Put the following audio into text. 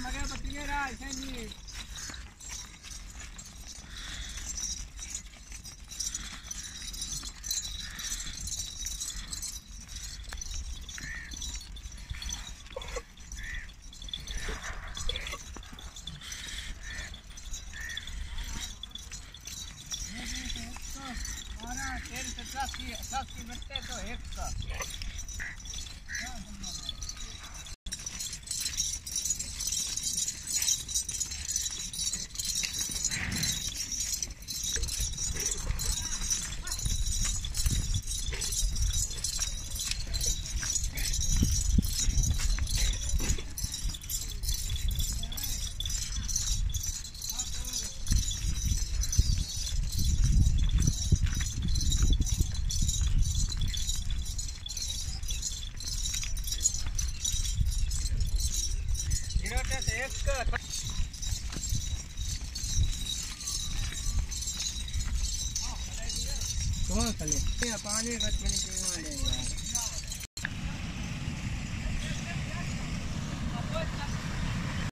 मगर बकरियाँ राज हैं जी हमारा तेल से दस की दस तो एक से एक का कौन खले पानी रख मैंने